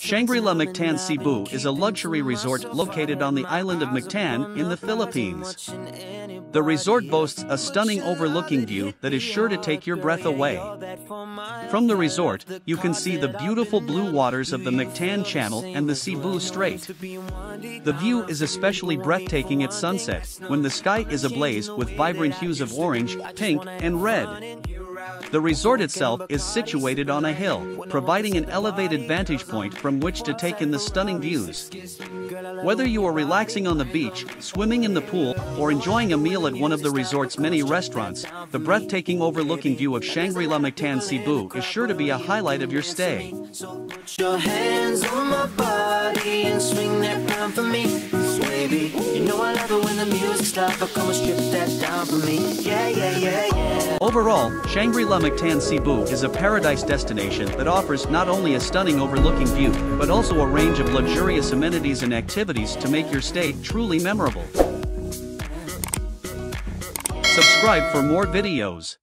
Shangri-La Mactan Cebu is a luxury resort located on the island of Mactan in the Philippines. The resort boasts a stunning overlooking view that is sure to take your breath away. From the resort, you can see the beautiful blue waters of the Mactan Channel and the Cebu Strait. The view is especially breathtaking at sunset, when the sky is ablaze with vibrant hues of orange, pink, and red. The resort itself is situated on a hill, providing an elevated vantage point from which to take in the stunning views. Whether you are relaxing on the beach, swimming in the pool, or enjoying a meal at one of the resort's many restaurants, the breathtaking overlooking view of Shangri-La Mactan Cebu is sure to be a highlight of your stay. Yeah. Overall, Shangri-La Mactan Cebu is a paradise destination that offers not only a stunning overlooking view, but also a range of luxurious amenities and activities to make your stay truly memorable. Subscribe for more videos.